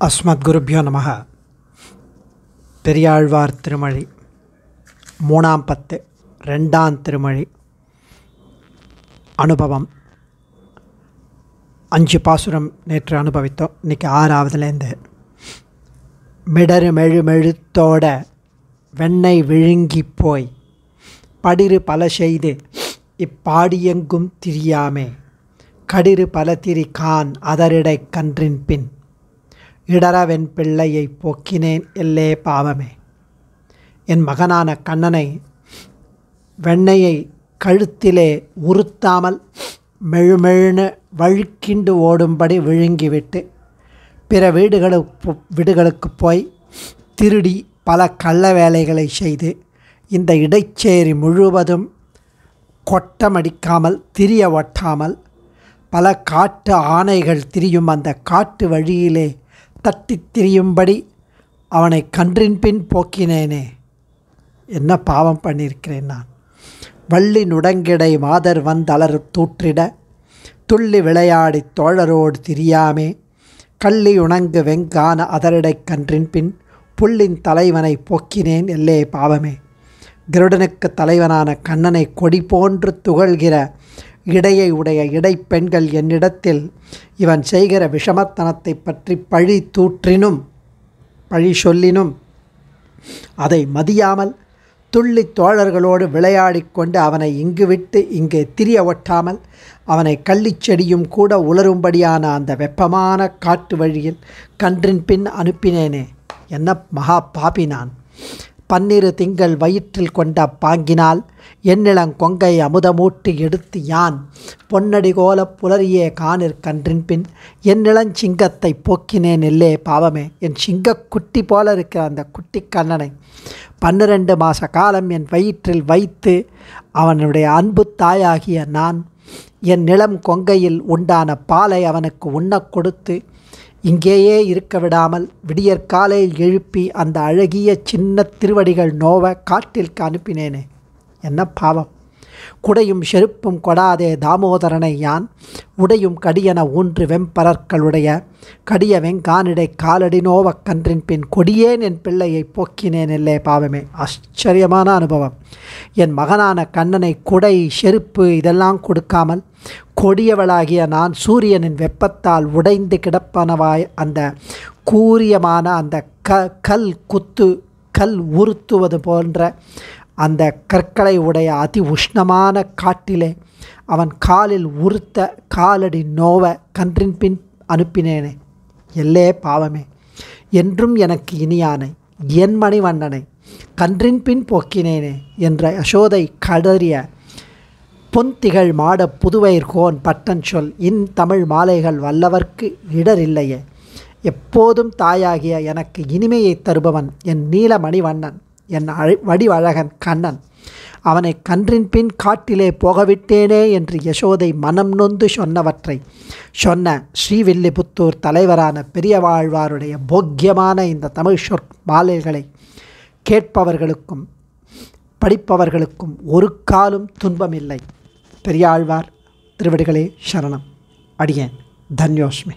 அஸ்மத் குருபியோ நமக. பெரியாழ்வார் திருமொழி மூணாம் பத்து ரெண்டாம் திருமொழி அனுபவம். அஞ்சு பாசுரம் நேற்று அனுபவித்தோம் இன்றைக்கி ஆறாவதுலேருந்து. மிடரு மெழு மெழுத்தோட வெண்ணெய் விழுங்கி போய் படிறு பல செய்து இப்பாடியெங்கும் திரியாமே. கடிறு பல திரி கான் அதரிடை கன்றின் பின் இடரவென் பிள்ளையை போக்கினேன் எல்லே பாவமே. என் மகனான கண்ணனை வெண்ணையை கழுத்திலே உறுத்தாமல் மெழுமெழுன்னு வழுக்கிண்டு ஓடும்படி விழுங்கிவிட்டு பிற வீடுகளுக்கு வீடுகளுக்கு போய் திருடி பல கள்ள வேலைகளை செய்து இந்த இடைச்சேரி முழுவதும் கொட்டமடிக்காமல் திரிய ஒட்டாமல் பல காட்டு ஆணைகள் திரியும் அந்த காட்டு வழியிலே தட்டித் திரியும்படி அவனை கன்றின் பின் போக்கினேனே. என்ன பாவம் பண்ணியிருக்கிறேன் நான்? வள்ளி நுடங்கிடை மாதர் வந்தளர் தூற்றிட துள்ளி விளையாடி தோழரோடு திரியாமே. கள்ளி உணங்கு வெங்கான அதரிடை கன்றின் பின் புல்லின் தலைவனை போக்கினேன் எல்லே பாவமே. கருடனுக்கு தலைவனான கண்ணனை கொடி போன்று துகள்கிற இடையை உடைய இடைப்பெண்கள் என்னிடத்தில் இவன் செய்கிற விஷமத்தனத்தை பற்றி பழி தூற்றினும் பழி சொல்லினும் அதை மதியாமல் துள்ளி தோழர்களோடு விளையாடி கொண்டு அவனை இங்கு விட்டு இங்கே திரிய ஒட்டாமல் அவனை கள்ளிச்செடியும் கூட உலரும்படியான அந்த வெப்பமான காட்டு வழியில் கன்றின் பின் அனுப்பினேனே. என்ன மகா பாபி நான். பன்னிரு திங்கள் வயிற்றில் கொண்ட பாங்கினால் எண்ணிளங்கொங்கை அமுதமூட்டி எடுத்து யான். பொன்னடி கோல புலரியே காணிற் கன்றின் பின் என் சிங்கத்தை போக்கினேன் இல்லே பாவமே. என் சிங்கக் குட்டி போல இருக்கிற அந்த குட்டி கண்ணனை பன்னிரண்டு மாத காலம் என் வயிற்றில் வைத்து அவனுடைய அன்பு தாயாகிய நான் என் நிலம் கொங்கையில் உண்டான பாலை அவனுக்கு உண்ணக் கொடுத்து இங்கேயே இருக்க விடாமல் விடியற்காலையில் எழுப்பி அந்த அழகிய சின்ன திருவடிகள் நோவ காட்டிற்கு அனுப்பினேனே. என்ன பாவம். குடையும் செருப்பும் கொடாதே தாமோதரனை யான்? உடையும் கடியன ஊன்று வெம்பரற்களுடைய கடிய வெங்கானிடை காலடி நோவக் கன்றின் பின் கொடியேன் என் பிள்ளையை போக்கினேன் இல்லே பாவமே. ஆச்சரியமான அனுபவம். என் மகனான கண்ணனை குடை செருப்பு இதெல்லாம் கொடுக்காமல் கொடியவளாகிய நான் சூரியனின் வெப்பத்தால் உடைந்து கிடப்பனவாய் அந்த கூரியமான அந்த க கல் குத்து கல் உறுத்துவது போன்ற அந்த கற்களை உடைய அதி உஷ்ணமான காட்டிலே அவன் காலில் உறுத்த காலடி நோவ கன்றின் பின் அனுப்பினேனே. எல்லே பாவமே என்றும் எனக்கு இனியானை என் மணிவண்ணனை கன்றின் பின் போக்கினேனே என்ற யசோதை கடறிய பொன்திகள் மாட புதுவயிர் கோன் பட்டன் சொல் இன் தமிழ் மாலைகள் வல்லவர்க்கு இடரில்லையே. எப்போதும் தாயாகிய எனக்கு இனிமையை தருபவன் என் நீலமணிவண்ணன் என் அழ வடிவழகன் கண்ணன். அவனை கன்றின் பின் காட்டிலே போகவிட்டேனே என்று யசோதை மனம் நொந்து சொன்னவற்றை சொன்ன ஸ்ரீவில்லிபுத்தூர் தலைவரான பெரியவாழ்வாருடைய போக்கியமான இந்த தமிழ் சொற் மாலைகளை கேட்பவர்களுக்கும் படிப்பவர்களுக்கும் ஒரு காலும் துன்பமில்லை. பெரியாழ்வார் திருவடிகளே சரணம். அடியேன். தன்யோஷ்மி